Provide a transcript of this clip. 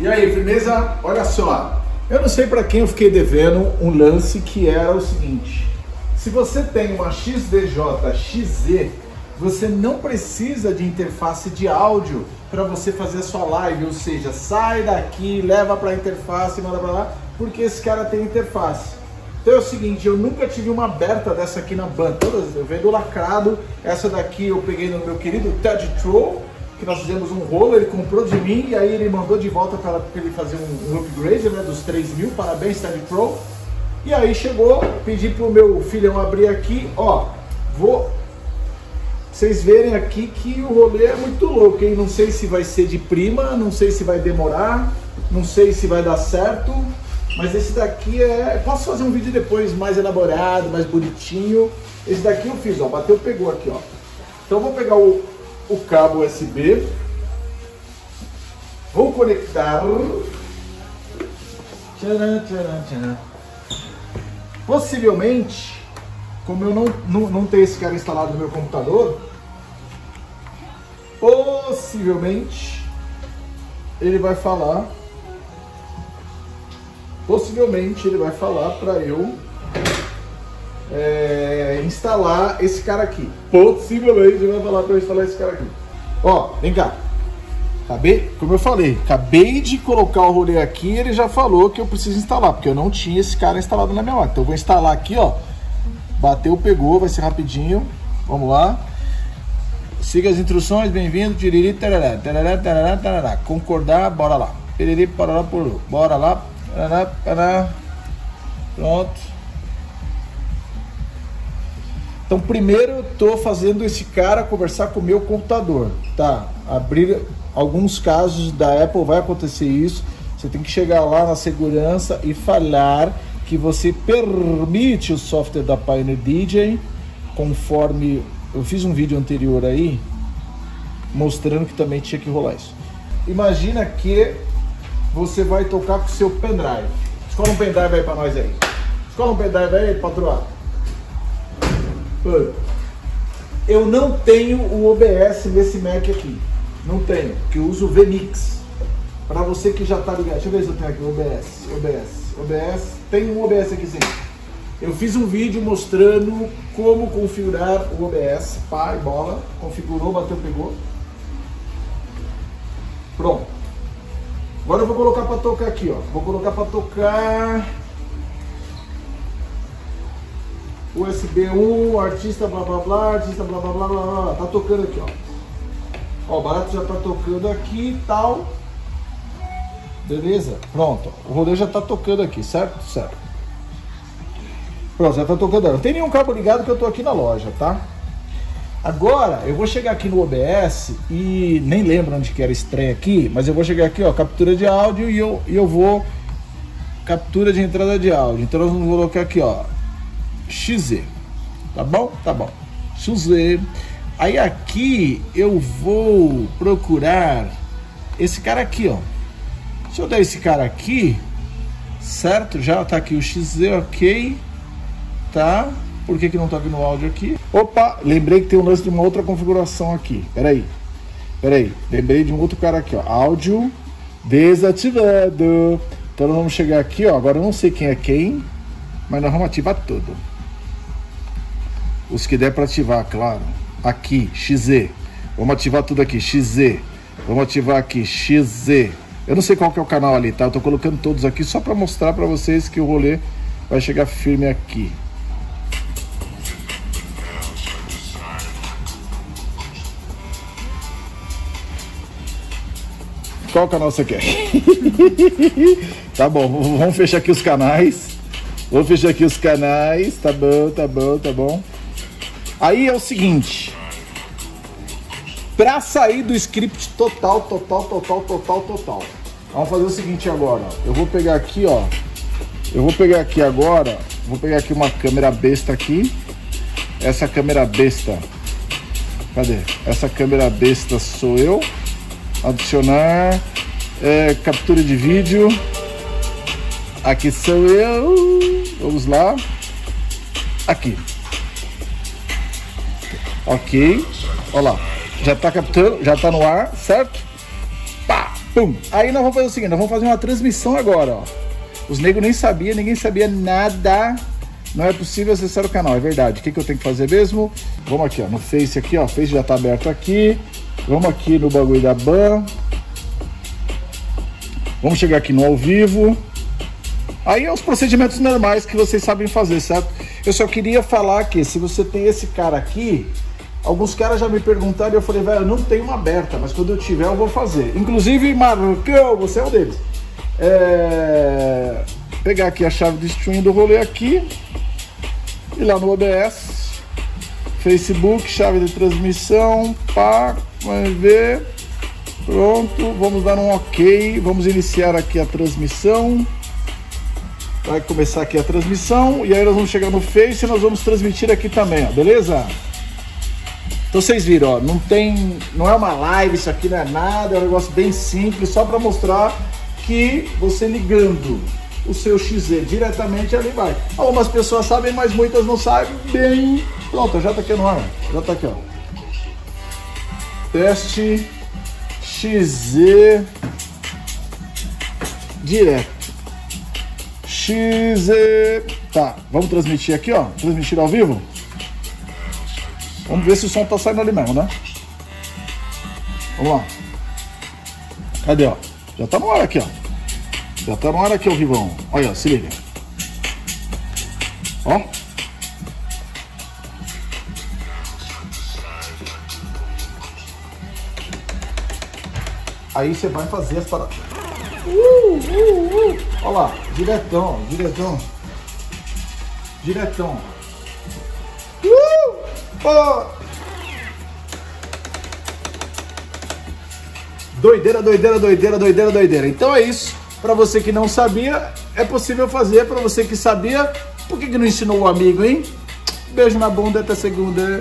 E aí, firmeza? Olha só, eu não sei para quem eu fiquei devendo um lance que era o seguinte: se você tem uma XDJ XZ, você não precisa de interface de áudio para você fazer sua live, ou seja, sai daqui, leva para a interface, manda para lá, porque esse cara tem interface. Então é o seguinte, eu nunca tive uma aberta dessa aqui na banda, todas eu vendo lacrado, essa daqui eu peguei no meu querido Ted Troll, que nós fizemos um rolo, ele comprou de mim e aí ele mandou de volta para ele fazer um, um upgrade né, dos 3 mil, parabéns Ted Pro. E aí chegou, pedi pro meu filhão abrir aqui, ó, vou vocês verem aqui que o rolê é muito louco, hein? Não sei se vai ser de prima, não sei se vai demorar, não sei se vai dar certo, mas esse daqui é... Posso fazer um vídeo depois mais elaborado, mais bonitinho. Esse daqui eu fiz, ó, bateu, pegou aqui, ó. Então eu vou pegar o, o cabo USB. Vou conectar. Tcharam, tcharam, tcharam. Possivelmente, como eu não, não, não tenho esse cara instalado no meu computador, possivelmente ele vai falar. Possivelmente ele vai falar para eu é, instalar esse cara aqui. Possivelmente vai falar para instalar esse cara aqui. Ó, vem cá. Acabei, como eu falei, acabei de colocar o rolê aqui ele já falou que eu preciso instalar, porque eu não tinha esse cara instalado na minha máquina. Então eu vou instalar aqui, ó. Bateu, pegou, vai ser rapidinho. Vamos lá. Siga as instruções, bem-vindo, tiriri, tarará, tarará, tarará, tarará. Concordar, bora lá. Piriri, parará, por Bora lá. Tarará, tarará. Pronto. Então, primeiro eu estou fazendo esse cara conversar com o meu computador, tá? Abrir alguns casos da Apple vai acontecer isso. Você tem que chegar lá na segurança e falar que você permite o software da Pioneer DJ, conforme eu fiz um vídeo anterior aí mostrando que também tinha que rolar isso. Imagina que você vai tocar com o seu pendrive. Escola um pendrive aí para nós aí. Escola um pendrive aí, patroa. Eu não tenho o OBS nesse Mac aqui. Não tenho, porque eu uso o VMix. Para você que já tá ligado, deixa eu ver se eu tenho aqui o OBS. OBS, OBS, tem um OBS aqui sim. Eu fiz um vídeo mostrando como configurar o OBS. Pai, bola, configurou, bateu, pegou. Pronto. Agora eu vou colocar para tocar aqui, ó. Vou colocar para tocar USB 1, artista blá blá blá, artista blá blá blá blá blá, tá tocando aqui, ó. Ó, o barato já tá tocando aqui e tal. Beleza? Pronto, o rolê já tá tocando aqui, certo? Certo. Pronto, já tá tocando. Não tem nenhum cabo ligado que eu tô aqui na loja, tá? Agora, eu vou chegar aqui no OBS e nem lembro onde que era estreia aqui, mas eu vou chegar aqui, ó, captura de áudio e eu, e eu vou captura de entrada de áudio. Então nós vamos colocar aqui, ó, XZ. Tá bom? Tá bom. XZ. Aí aqui eu vou procurar esse cara aqui, ó. Se eu der esse cara aqui, certo? Já tá aqui o XZ, ok. Tá? Por que, que não tá vindo o áudio aqui? Opa, lembrei que tem um lance de uma outra configuração aqui. Peraí. Peraí. Lembrei de um outro cara aqui, ó. Áudio desativado. Então nós vamos chegar aqui, ó. Agora eu não sei quem é quem, mas nós vamos ativar tudo. Os que der para ativar, claro. Aqui, XZ. Vamos ativar tudo aqui, XZ. Vamos ativar aqui, XZ. Eu não sei qual que é o canal ali, tá? Eu tô colocando todos aqui só para mostrar para vocês que o rolê vai chegar firme aqui. Qual canal você quer? tá bom, vamos fechar aqui os canais. Vou fechar aqui os canais. Tá bom, tá bom, tá bom. Aí é o seguinte. Pra sair do script total, total, total, total, total. Vamos fazer o seguinte agora. Eu vou pegar aqui, ó. Eu vou pegar aqui agora. Vou pegar aqui uma câmera besta aqui. Essa câmera besta. Cadê? Essa câmera besta sou eu. Adicionar. É, captura de vídeo. Aqui sou eu. Vamos lá. Aqui. Ok. Olha lá. Já está capturando, já está no ar, certo? Pá! Pum. Aí nós vamos fazer o seguinte, nós vamos fazer uma transmissão agora, ó. Os negros nem sabiam, ninguém sabia nada. Não é possível acessar o canal, é verdade. O que, que eu tenho que fazer mesmo? Vamos aqui, ó, no Face aqui, ó. Face já tá aberto aqui. Vamos aqui no bagulho da BAN. Vamos chegar aqui no ao vivo. Aí é os procedimentos normais que vocês sabem fazer, certo? Eu só queria falar que se você tem esse cara aqui, alguns caras já me perguntaram e eu falei, velho, eu não tenho uma aberta, mas quando eu tiver eu vou fazer. Inclusive, Marcão, você é um deles. É... Pegar aqui a chave de stream do rolê aqui. E lá no OBS. Facebook, chave de transmissão, pá, vai ver. Pronto, vamos dar um ok. Vamos iniciar aqui a transmissão. Vai começar aqui a transmissão e aí nós vamos chegar no Face e nós vamos transmitir aqui também, ó, beleza? Então vocês viram, ó, não tem, não é uma live, isso aqui não é nada, é um negócio bem simples, só para mostrar que você ligando o seu XZ diretamente ali vai. Algumas pessoas sabem, mas muitas não sabem. Bem, pronto, já tá aqui no ar, já tá aqui, ó. Teste XZ direto. XZ. Tá, vamos transmitir aqui, ó. Transmitir ao vivo. Vamos ver se o som tá saindo ali mesmo, né? Vamos lá. Cadê, ó? Já tá no ar aqui, ó. Já tá no ar aqui ao vivo. Olha, se liga. Ó. Aí você vai fazer as paradas. Uh, uh, uh. Olha lá, diretão, diretão. Diretão. Doideira, doideira, doideira, doideira, doideira. Então é isso. Para você que não sabia, é possível fazer. Para você que sabia, por que, que não ensinou o amigo, hein? Beijo na bunda, até segunda.